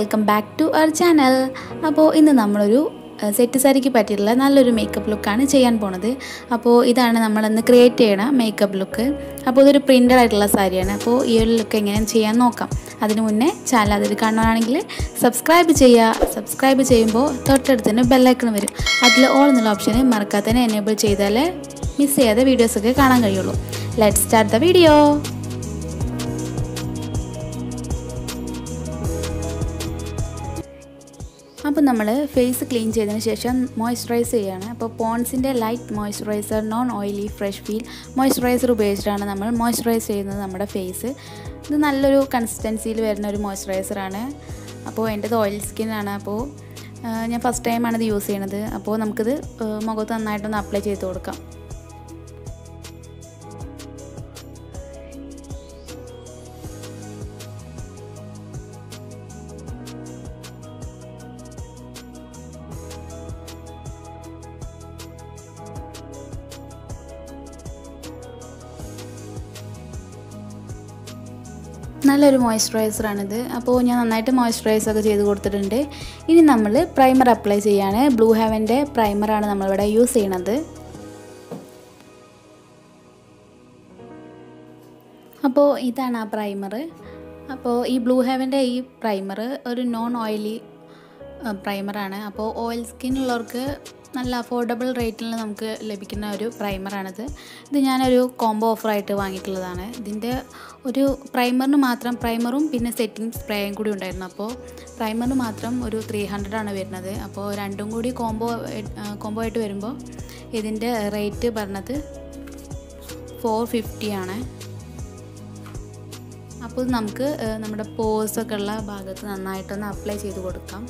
Welcome back to our channel അപ്പോൾ ഇന്ന് നമ്മളൊരു സെറ്റ് സാരിക്ക് പറ്റിയിട്ടുള്ള നല്ലൊരു മേക്കപ്പ് ലുക്കാണ് ചെയ്യാൻ പോണത്. അപ്പോൾ ഇതാണ് നമ്മളിന്ന് ക്രിയേറ്റ് ചെയ്യണ മേക്കപ്പ് ലുക്ക് അപ്പോൾ ഇതൊരു പ്രിന്റഡ് ആയിട്ടുള്ള സാരിയാണ്. അപ്പോൾ ഈ ഒരു ലുക്ക് എങ്ങനെ ചെയ്യാൻ നോക്കാം. അതിനു മുന്നേ ചാനൽ അതിൽ കാണുവാണെങ്കിൽ സബ്സ്ക്രൈബ് ചെയ്യുക സബ്സ്ക്രൈബ് ചെയ്യുമ്പോൾ തൊട്ടടുത്ത് തന്നെ ബെല്ലൈക്കൺ വരും. അതിൽ ഓൾ എന്നുള്ള ഓപ്ഷന് മറക്കാതെ തന്നെ എനേബിൾ ചെയ്താലേ മിസ് ചെയ്യാതെ വീഡിയോസൊക്കെ കാണാൻ കഴിയുള്ളൂ. ലെറ്റ് സ്റ്റാർട്ട് ദ വീഡിയോ അപ്പോൾ നമ്മൾ ഫേസ് ക്ലീൻ ചെയ്തതിന് ശേഷം മോയ്സ്ചറൈസ് ചെയ്യുകയാണ് അപ്പോൾ പോൺസിന്റെ light moisturizer non oily fresh feel moisturizer ഉപയോഗിച്ചിട്ടാണ് നമ്മൾ മോയ്സ്ചറൈസ് ചെയ്യുന്നത് നമ്മുടെ ഫേസ് ഇത് നല്ലൊരു കൺസിസ്റ്റൻസിയിൽ വരുന്ന ഒരു മോയ്സ്ചറൈസറാണ് അപ്പോൾ എന്റെത് ഓയിൽ സ്കിന്നാണ് അപ്പോൾ ഞാൻ ഫസ്റ്റ് ടൈമാണ് ഇത് യൂസ് ചെയ്യണത്. അപ്പോൾ നമുക്കിത് മുഖത്ത് നന്നായിട്ടൊന്ന് അപ്ലൈ ചെയ്ത് കൊടുക്കാം. നല്ലൊരു മോയ്സ്ചറൈസറാണിത്. അപ്പോൾ ഞാൻ നന്നായിട്ട് മോയ്സ്ചറൈസ് ഒക്കെ ചെയ്ത് കൊടുത്തിട്ടുണ്ട്. ഇനി നമ്മൾ പ്രൈമർ അപ്ലൈ ചെയ്യാണ്. ബ്ലൂ ഹെവന്റെ പ്രൈമറാണ് നമ്മളിവിടെ യൂസ് ചെയ്യണത്. അപ്പോൾ ഇതാണ് ആ പ്രൈമർ. അപ്പോൾ ഈ ബ്ലൂ ഹെവന്റെ ഈ പ്രൈമർ ഒരു നോൺ ഓയിലി പ്രൈമറാണ്. അപ്പോൾ ഓയിൽ സ്കിൻ ഉള്ളവർക്ക് നല്ല അഫോർഡബിൾ റേറ്റിൽ നമുക്ക് ലഭിക്കുന്ന ഒരു പ്രൈമറാണിത് ഇത് ഞാനൊരു കോംബോ ഓഫറായിട്ട് വാങ്ങിയിട്ടുള്ളതാണ്. ഇതിന്റെ ഒരു പ്രൈമറിന് മാത്രം പ്രൈമറും പിന്നെ സെറ്റിംഗ് സ്പ്രേയും കൂടി ഉണ്ടായിരുന്നു. അപ്പോൾ പ്രൈമറിന് മാത്രം ഒരു ത്രീ ഹൺഡ്രഡ് ആണ് വരുന്നത്. അപ്പോൾ രണ്ടും കൂടി കോംബോ കോംബോ ആയിട്ട് വരുമ്പോൾ ഇതിന്റെ റേറ്റ് പറഞ്ഞത് ഫോർ ഫിഫ്റ്റി ആണ്. അപ്പോൾ നമുക്ക് നമ്മുടെ പോസൊക്കെ ഉള്ള ഭാഗത്ത് നന്നായിട്ടൊന്ന് അപ്ലൈ ചെയ്ത് കൊടുക്കാം.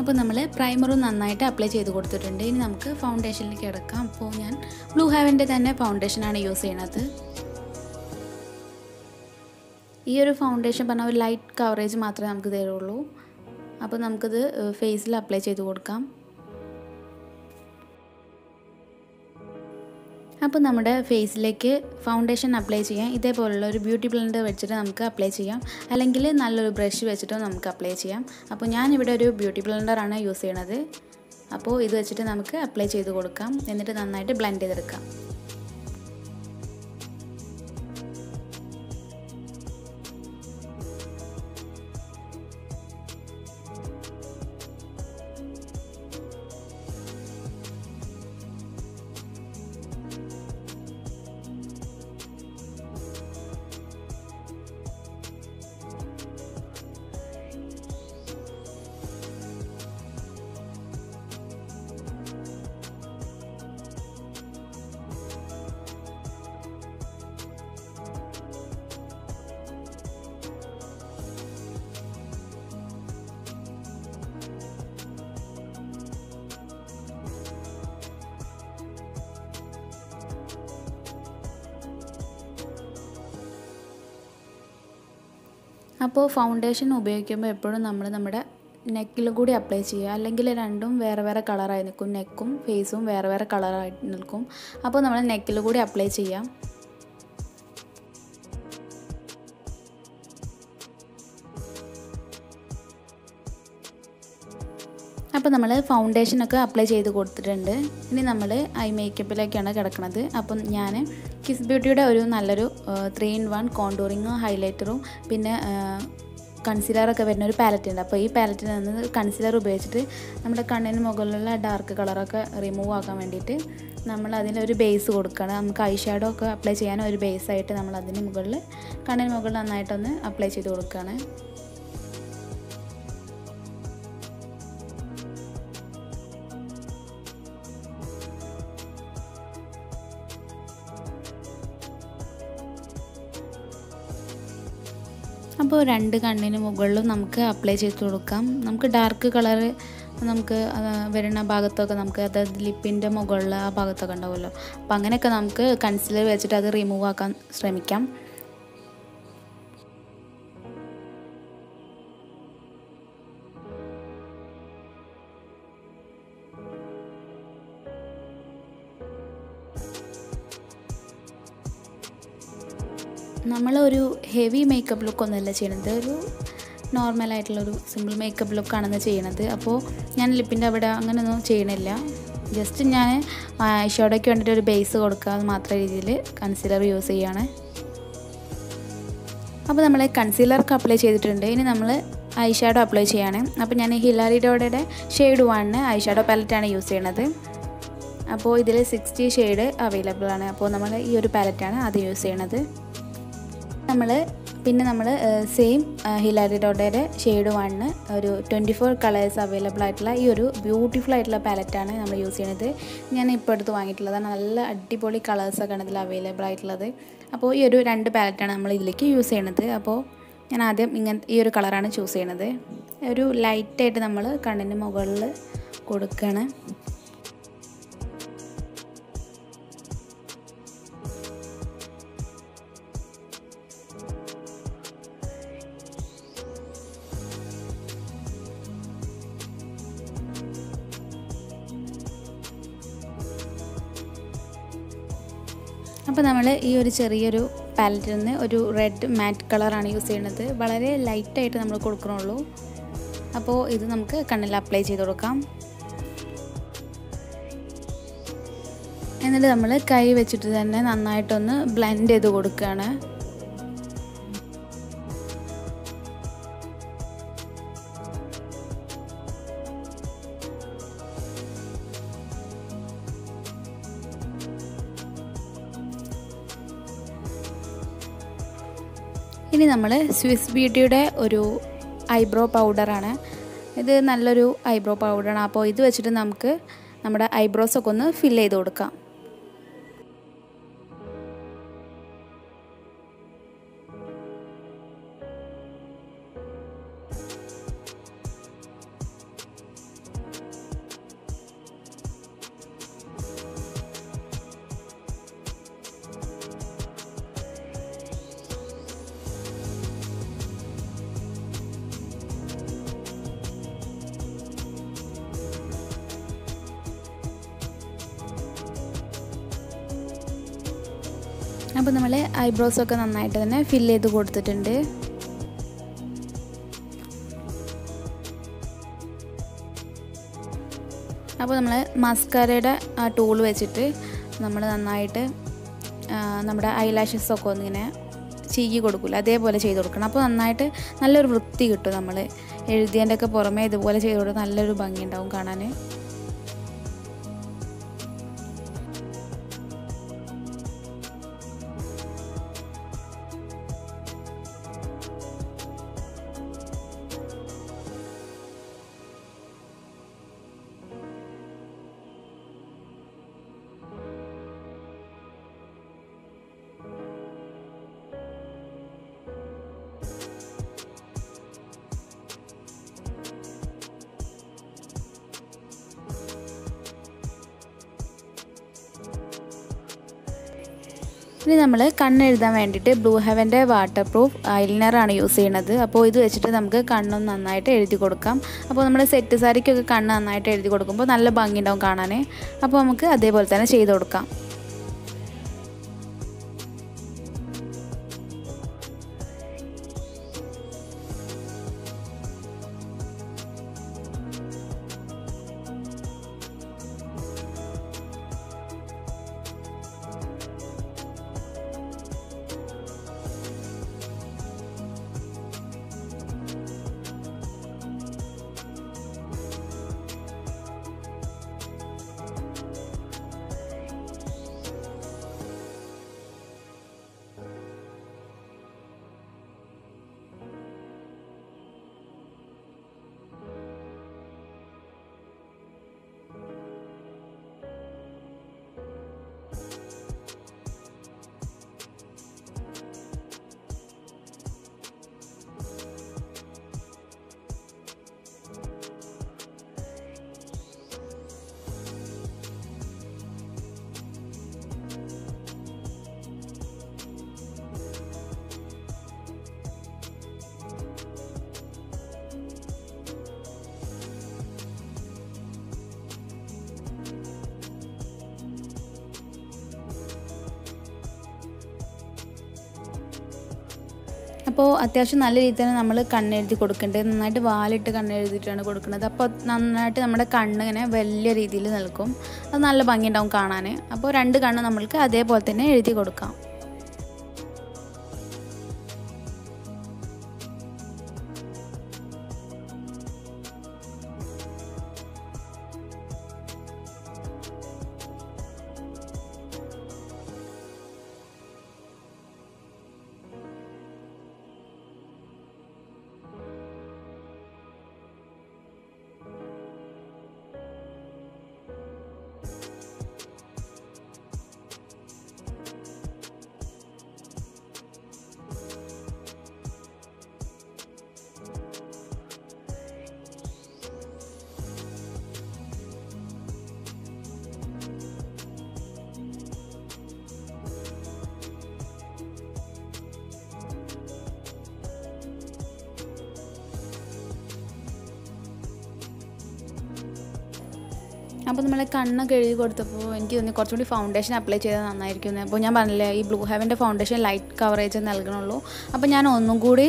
അപ്പോൾ നമ്മൾ പ്രൈമറും നന്നായിട്ട് അപ്ലൈ ചെയ്ത് കൊടുത്തിട്ടുണ്ട്. ഇനി നമുക്ക് ഫൗണ്ടേഷനിലേക്ക് കിടക്കാം. അപ്പോൾ ഞാൻ ബ്ലൂ ഹാവന്റെ തന്നെ ഫൗണ്ടേഷനാണ് യൂസ് ചെയ്യണത്. ഈ ഒരു ഫൗണ്ടേഷൻ പറഞ്ഞാൽ ഒരു ലൈറ്റ് കവറേജ് മാത്രമേ നമുക്ക് തരുള്ളൂ. അപ്പോൾ നമുക്കിത് ഫേസിൽ അപ്ലൈ ചെയ്ത് കൊടുക്കാം. അപ്പോൾ നമ്മുടെ ഫേസിലേക്ക് ഫൗണ്ടേഷൻ അപ്ലൈ ചെയ്യാം. ഇതേപോലുള്ള ഒരു ബ്യൂട്ടി ബ്ലെൻഡർ വെച്ചിട്ട് നമുക്ക് അപ്ലൈ ചെയ്യാം. അല്ലെങ്കിൽ നല്ലൊരു ബ്രഷ് വെച്ചിട്ടോ നമുക്ക് അപ്ലൈ ചെയ്യാം. അപ്പോൾ ഞാനിവിടെ ഒരു ബ്യൂട്ടി ബ്ലെൻഡറാണ് യൂസ് ചെയ്യണത്. അപ്പോൾ ഇത് വെച്ചിട്ട് നമുക്ക് അപ്ലൈ ചെയ്ത് കൊടുക്കാം. എന്നിട്ട് നന്നായിട്ട് ബ്ലെൻഡ് ചെയ്തെടുക്കാം. അപ്പോൾ ഫൗണ്ടേഷൻ ഉപയോഗിക്കുമ്പോൾ എപ്പോഴും നമ്മൾ നമ്മുടെ നെക്കിലും കൂടി അപ്ലൈ ചെയ്യുക. അല്ലെങ്കിൽ രണ്ടും വേറെ വേറെ കളറായി നിൽക്കും. നെക്കും ഫേസും വേറെ വേറെ കളറായി നിൽക്കും. അപ്പോൾ നമ്മൾ നെക്കിൽ കൂടി അപ്ലൈ ചെയ്യാം. അപ്പോൾ നമ്മൾ ഫൗണ്ടേഷനൊക്കെ അപ്ലൈ ചെയ്ത് കൊടുത്തിട്ടുണ്ട്. ഇനി നമ്മൾ ഐ മേക്കപ്പിലേക്കാണ് കിടക്കുന്നത് അപ്പം ഞാൻ കിസ് ബ്യൂട്ടിയുടെ ഒരു നല്ലൊരു ത്രീ ഇൻ വൺ കോണ്ടൂറിങ്ങും ഹൈലൈറ്ററും പിന്നെ കൺസീലറൊക്കെ വരുന്ന ഒരു പാലറ്റ് ഉണ്ട്. അപ്പോൾ ഈ പാലറ്റിൽ നിന്ന് കൺസീലർ ഉപയോഗിച്ചിട്ട് നമ്മുടെ കണ്ണിന് മുകളിലുള്ള ഡാർക്ക് കളറൊക്കെ റിമൂവ് ആക്കാൻ വേണ്ടിയിട്ട് നമ്മൾ അതിനൊരു ബേസ് കൊടുക്കണം. നമുക്ക് ഐ ഷാഡോ ഒക്കെ അപ്ലൈ ചെയ്യാൻ ഒരു ബേസായിട്ട് നമ്മൾ അതിന് മുകളിൽ കണ്ണിന് മുകളിൽ നന്നായിട്ടൊന്ന് അപ്ലൈ ചെയ്ത് കൊടുക്കുകയാണ് അപ്പോൾ രണ്ട് കണ്ണിന് മുകളിലും നമുക്ക് അപ്ലൈ ചെയ്ത് കൊടുക്കാം. നമുക്ക് ഡാർക്ക് കളറ് നമുക്ക് വരുന്ന ഭാഗത്തൊക്കെ നമുക്ക് അതായത് ലിപ്പിന്റെ മുകളിൽ ആ ഭാഗത്തൊക്കെ ഉണ്ടാവുമല്ലോ. അപ്പോൾ അങ്ങനെയൊക്കെ നമുക്ക് കൺസിലർ വെച്ചിട്ട് അത് റിമൂവ് ആക്കാൻ ശ്രമിക്കാം. ഹെവി മേക്കപ്പ് ലുക്കൊന്നുമല്ല ചെയ്യണത്. ഒരു നോർമലായിട്ടുള്ളൊരു സിമ്പിൾ മേക്കപ്പ് ലുക്കാണെന്ന് ചെയ്യണത്. അപ്പോൾ ഞാൻ ലിപ്പിന്റെ അവിടെ അങ്ങനെയൊന്നും ചെയ്യണില്ല. ജസ്റ്റ് ഞാൻ ഐഷോഡോയ്ക്ക് വേണ്ടിയിട്ട് ഒരു ബേസ് കൊടുക്കുക അത് മാത്രം രീതിയിൽ കൺസീലർ യൂസ് ചെയ്യുകയാണ് അപ്പോൾ നമ്മൾ കൺസീലർക്ക് അപ്ലൈ ചെയ്തിട്ടുണ്ട്. ഇനി നമ്മൾ ഐ ഷാഡോ അപ്ലൈ ചെയ്യാണ്. അപ്പോൾ ഞാൻ ഹിലാരി ഡോഡയുടെ ഷെയ്ഡ് വണ്ണ് ഐ ഷാഡോ പാലറ്റാണ് യൂസ് ചെയ്യണത്. അപ്പോൾ ഇതിൽ സിക്സ്റ്റി ഷെയ്ഡ് അവൈലബിൾ ആണ്. അപ്പോൾ നമ്മൾ ഈ ഒരു പാലറ്റാണ് അത് യൂസ് ചെയ്യണത്. നമ്മൾ പിന്നെ നമ്മൾ സെയിം ഹിലാരി ഡോഡയുടെ ഷെയ്ഡ് വണ്ണ് ഒരു ട്വന്റി ഫോർ കളേഴ്സ് അവൈലബിൾ ആയിട്ടുള്ള ഈ ഒരു ബ്യൂട്ടിഫുൾ ആയിട്ടുള്ള പാലറ്റാണ് നമ്മൾ യൂസ് ചെയ്യുന്നത് ഞാൻ ഇപ്പോൾ എടുത്ത് വാങ്ങിയിട്ടുള്ളതാണ്. നല്ല അടിപൊളി കളേഴ്സൊക്കെയാണ് ഇതിൽ അവൈലബിൾ ആയിട്ടുള്ളത്. അപ്പോൾ ഈ ഒരു രണ്ട് പാലറ്റാണ് നമ്മൾ ഇതിലേക്ക് യൂസ് ചെയ്യണത്. അപ്പോൾ ഞാൻ ആദ്യം ഇങ്ങനെ ഈ ഒരു കളറാണ് ചൂസ് ചെയ്യണത്. ഒരു ലൈറ്റായിട്ട് നമ്മൾ കണ്ണിന് മുകളിൽ കൊടുക്കുകയാണ് അപ്പോൾ നമ്മൾ ഈ ഒരു ചെറിയൊരു പാലറ്റിൽ നിന്ന് ഒരു റെഡ് മാറ്റ് കളറാണ് യൂസ് ചെയ്യുന്നത്. വളരെ ലൈറ്റായിട്ട് നമ്മൾ കൊടുക്കണുള്ളൂ. അപ്പോൾ ഇത് നമുക്ക് കണ്ണിൽ അപ്ലൈ ചെയ്ത് കൊടുക്കാം. എന്നിട്ട് നമ്മൾ കൈ വെച്ചിട്ട് തന്നെ നന്നായിട്ടൊന്ന് ബ്ലെൻഡ് ചെയ്ത് കൊടുക്കുകയാണ് ഇനി നമ്മൾ സ്വിസ് ബ്യൂട്ടിയുടെ ഒരു ഐബ്രോ പൗഡറാണ് ഇത് നല്ലൊരു ഐബ്രോ പൗഡറാണ് അപ്പോൾ ഇത് വെച്ചിട്ട് നമുക്ക് നമ്മുടെ ഐബ്രോസൊക്കെ ഒന്ന് ഫില്ല് ചെയ്ത് കൊടുക്കാം. അപ്പോൾ നമ്മൾ ഐബ്രോസൊക്കെ നന്നായിട്ട് തന്നെ ഫില്ല് ചെയ്ത് കൊടുത്തിട്ടുണ്ട്. അപ്പോൾ നമ്മൾ മസ്കാരയുടെ ടൂൾ വെച്ചിട്ട് നമ്മൾ നന്നായിട്ട് നമ്മുടെ ഐലാഷസ് ഒക്കെ ഒന്നിങ്ങനെ ചീകി കൊടുക്കില്ല അതേപോലെ ചെയ്ത് കൊടുക്കണം. അപ്പോൾ നന്നായിട്ട് നല്ലൊരു വൃത്തി കിട്ടും നമ്മൾ എഴുതിയതിന്റെ ഒക്കെ പുറമേ ഇതുപോലെ ചെയ്ത് കൊടുത്താൽ നല്ലൊരു ഭംഗി ഉണ്ടാവും കാണാൻ. ഇനി നമ്മൾ കണ്ണെഴുതാൻ വേണ്ടിയിട്ട് ബ്ലൂ ഹെവന്റെ വാട്ടർ പ്രൂഫ് ഐലൈനറാണ് യൂസ് ചെയ്യുന്നത്. അപ്പോൾ ഇത് വെച്ചിട്ട് നമുക്ക് കണ്ണൊന്ന് നന്നായിട്ട് എഴുതി കൊടുക്കാം. അപ്പോൾ നമ്മൾ സെറ്റ് സാരിക്കൊക്കെ കണ്ണ് നന്നായിട്ട് എഴുതി കൊടുക്കുമ്പോൾ നല്ല ഭംഗി ഉണ്ടാവും കാണാൻ അപ്പോൾ നമുക്ക് അതേപോലെ തന്നെ ചെയ്ത് കൊടുക്കാം. അപ്പോൾ അത്യാവശ്യം നല്ല രീതിയിൽ തന്നെ നമ്മൾ കണ്ണെഴുതി കൊടുക്കേണ്ടത് നന്നായിട്ട് വാലിട്ട് കണ്ണെഴുതിയിട്ടാണ് കൊടുക്കുന്നത് അപ്പോൾ നന്നായിട്ട് നമ്മുടെ കണ്ണ് ഇങ്ങനെ വലിയ രീതിയിൽ നിൽക്കും. അത് നല്ല ഭംഗിയുണ്ടാവും കാണാൻ അപ്പോൾ രണ്ട് കണ്ണ് നമ്മൾക്ക് അതേപോലെ തന്നെ എഴുതി കൊടുക്കാം. അപ്പോൾ നമ്മൾ കണ്ണൊക്കെ എഴുതി കൊടുത്തപ്പോൾ എനിക്ക് തോന്നി കുറച്ചുകൂടി ഫൗണ്ടേഷൻ അപ്ലൈ ചെയ്താൽ നന്നായിരിക്കും. അപ്പോൾ ഞാൻ പറഞ്ഞില്ലേ ഈ ബ്ലൂ ഹെവന്റെ ഫൗണ്ടേഷൻ ലൈറ്റ് കവറേജ് നൽകണുള്ളൂ. അപ്പോൾ ഞാൻ ഒന്നും കൂടി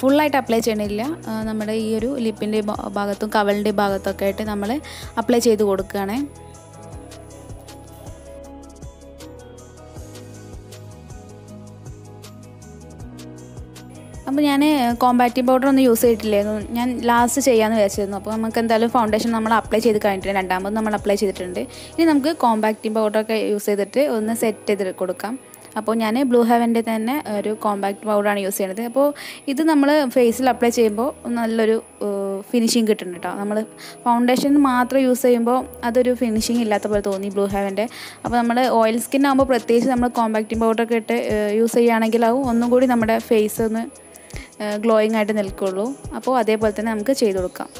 ഫുള്ളായിട്ട് അപ്ലൈ ചെയ്യണില്ല. നമ്മുടെ ഈ ഒരു ലിപ്പിന്റെ ഭാഗത്തും കവളിന്റെ ഭാഗത്തൊക്കെ ആയിട്ട് നമ്മൾ അപ്ലൈ ചെയ്ത് കൊടുക്കുകയാണേ. അപ്പോൾ ഞാൻ കോമ്പാക്റ്റീവ് പൗഡർ ഒന്നും യൂസ് ചെയ്തിട്ടില്ലായിരുന്നു. ഞാൻ ലാസ്റ്റ് ചെയ്യാമെന്ന് വിചാരിച്ചിരുന്നു. അപ്പോൾ നമുക്ക് എന്തായാലും ഫൗണ്ടേഷൻ നമ്മൾ അപ്ലൈ ചെയ്ത് കഴിഞ്ഞിട്ടുണ്ട്. രണ്ടാമത് നമ്മൾ അപ്ലൈ ചെയ്തിട്ടുണ്ട്. ഇനി നമുക്ക് കോമ്പാക്റ്റീവ് പൗഡറൊക്കെ യൂസ് ചെയ്തിട്ട് ഒന്ന് സെറ്റ് ചെയ്ത് കൊടുക്കാം. അപ്പോൾ ഞാൻ ബ്ലൂ ഹെവന്റെ തന്നെ ഒരു കോമ്പാക്റ്റ് പൗഡറാണ് യൂസ് ചെയ്യുന്നത്. അപ്പോൾ ഇത് നമ്മൾ ഫേസിൽ അപ്ലൈ ചെയ്യുമ്പോൾ നല്ലൊരു ഫിനിഷിങ് കിട്ടുന്നുണ്ട് കേട്ടോ നമ്മൾ ഫൗണ്ടേഷൻ മാത്രം യൂസ് ചെയ്യുമ്പോൾ അതൊരു ഫിനിഷിങ് ഇല്ലാത്ത പോലെ തോന്നി ബ്ലൂ ഹെവന്റെ അപ്പോൾ നമ്മൾ ഓയിൽ സ്കിൻ ആകുമ്പോൾ പ്രത്യേകിച്ച് നമ്മൾ കോമ്പാക്റ്റിംഗ് പൗഡറൊക്കെ ഇട്ട് യൂസ് ചെയ്യുകയാണെങ്കിൽ ആവും ഒന്നും കൂടി നമ്മുടെ ഫേസ് ഒന്ന് ഗ്ലോയിങ് ആയിട്ട് നിൽക്കുകയുള്ളൂ അപ്പോൾ അതേപോലെ തന്നെ നമുക്ക് ചെയ്തു കൊടുക്കാം.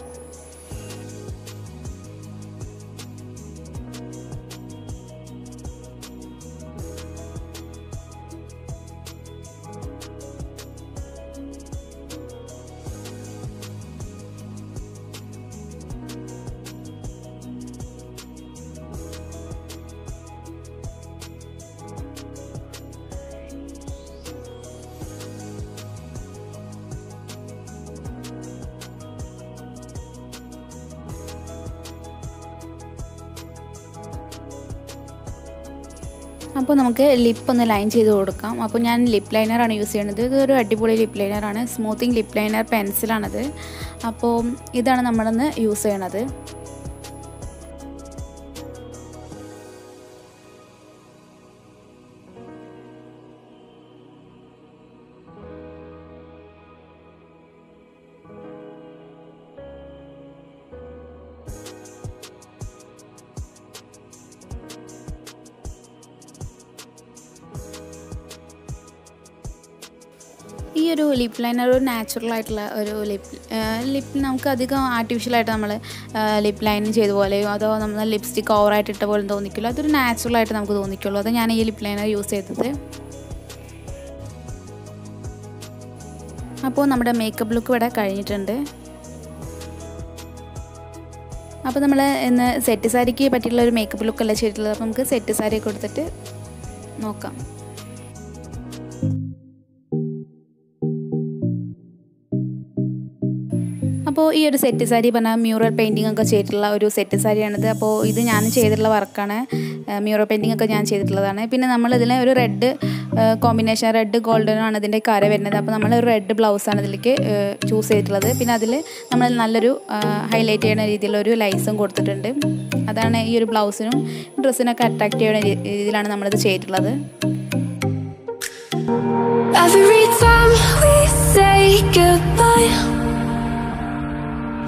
അപ്പോൾ നമുക്ക് ലിപ്പ് ഒന്ന് ലൈൻ ചെയ്ത് കൊടുക്കാം. അപ്പോൾ ഞാൻ ലിപ്പ് ലൈനറാണ് യൂസ് ചെയ്യുന്നത്. ഇതൊരു അടിപൊളി ലിപ്പ് ലൈനറാണ് സ്മൂത്തിങ് ലിപ്പ് ലൈനർ പെൻസിലാണത് അപ്പോൾ ഇതാണ് നമ്മളൊന്ന് യൂസ് ചെയ്യണത്. ലിപ്പ് ലൈനർ ഒരു നാച്ചുറൽ ആയിട്ടുള്ള ഒരു ലിപ് ലിപ് നമുക്ക് അധികം ആർട്ടിഫിഷ്യലായിട്ട് നമ്മൾ ലിപ് ലൈൻ ചെയ്ത പോലെയോ അതോ നമ്മൾ ലിപ്സ്റ്റിക് ഓവറായിട്ട് ഇട്ട പോലും തോന്നിക്കുള്ളൂ അതൊരു നാച്ചുറൽ ആയിട്ട് നമുക്ക് തോന്നിക്കുള്ളൂ. അത് ഞാൻ ഈ ലിപ് ലൈനർ യൂസ് ചെയ്തത്. അപ്പോൾ നമ്മുടെ മേക്കപ്പ് ലുക്ക് ഇവിടെ കഴിഞ്ഞിട്ടുണ്ട്. അപ്പോൾ നമ്മൾ ഇന്ന് സെറ്റ് സാരിക്ക് പറ്റിയുള്ള ഒരു മേക്കപ്പ് ലുക്കല്ല ചെയ്തിട്ടുള്ളത്? അപ്പോൾ നമുക്ക് സെറ്റ് സാരി കൊടുത്തിട്ട് നോക്കാം. അപ്പോൾ ഈ ഒരു സെറ്റ് സാരി പറഞ്ഞാൽ മ്യൂറൽ പെയിന്റിംഗ് ഒക്കെ ചെയ്തിട്ടുള്ള ഒരു സെറ്റ് സാരിയാണിത് അപ്പോൾ ഇത് ഞാൻ ചെയ്തിട്ടുള്ള വർക്കാണ് മ്യൂറൽ പെയിന്റിംഗ് ഒക്കെ ഞാൻ ചെയ്തിട്ടുള്ളതാണ്. പിന്നെ നമ്മൾ ഇതിൽ ഒരു റെഡ് കോമ്പിനേഷൻ റെഡ് ഗോൾഡനാണ് ഇതിന്റെ കര വരുന്നത്. അപ്പോൾ നമ്മൾ ഒരു റെഡ് ബ്ലൗസാണ് ഇതിലേക്ക് ചൂസ് ചെയ്തിട്ടുള്ളത്. പിന്നെ അതിൽ നമ്മൾ നല്ലൊരു ഹൈലൈറ്റ് ചെയ്യുന്ന രീതിയിലൊരു ലൈസും കൊടുത്തിട്ടുണ്ട്. അതാണ് ഈ ഒരു ബ്ലൗസിനും ഡ്രസ്സിനൊക്കെ അട്രാക്റ്റ് ചെയ്യുന്ന രീതിയിലാണ് നമ്മളിത് ചെയ്തിട്ടുള്ളത്. Every time we say goodbye,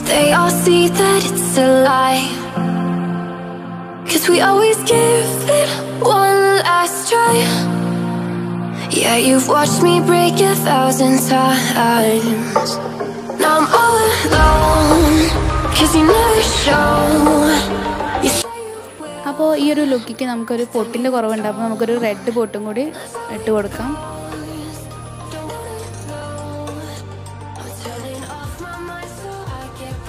they all see that it's a lie. Cause we always give it one last try. Yeah, you've watched me break a thousand times. Now I'm all alone. Cause you never show. You say you will. അപ്പോൾ ഈ ഒരു ലുക്കിക്ക് നമുക്കൊരു പൊട്ടിൻ്റെ കുറവുണ്ട് അപ്പോൾ നമുക്കൊരു red പൊട്ടും കൂടി ഇട്ട് കൊടുക്കാം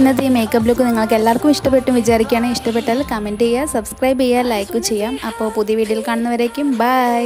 ഇന്നത്തെ ഈ മേക്കപ്പ് ലുക്ക് നിങ്ങൾക്ക് എല്ലാവർക്കും ഇഷ്ടപ്പെട്ടും വിചാരിക്കുകയാണെങ്കിൽ ഇഷ്ടപ്പെട്ടാൽ കമന്റ് ചെയ്യുക സബ്സ്ക്രൈബ് ചെയ്യുക ലൈക്ക് ചെയ്യാം അപ്പോൾ പുതിയ വീഡിയോയിൽ കാണുന്നവരേക്കും ബൈ